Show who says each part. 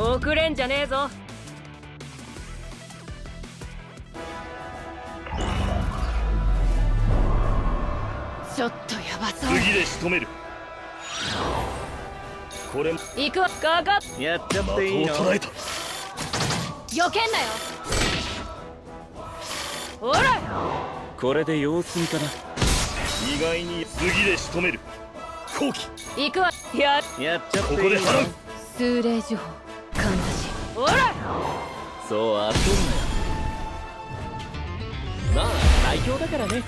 Speaker 1: 遅れんじゃねえぞ。ちょっとやばそう。
Speaker 2: 次で仕留める。これも。
Speaker 1: 行くわかかっ
Speaker 3: やっちゃ
Speaker 2: 的
Speaker 3: っていいの？
Speaker 2: を捉えた
Speaker 1: 避けんなよ。ほら。
Speaker 3: これで様子見かな。
Speaker 2: 意外に次で仕留める。後期。
Speaker 1: 行くわ。や。
Speaker 3: やっちゃっ
Speaker 2: こ
Speaker 3: ていいの
Speaker 2: こで払う。
Speaker 1: 数霊呪法かんだしほら。
Speaker 3: そう焦んなよ。まあ最強だからね。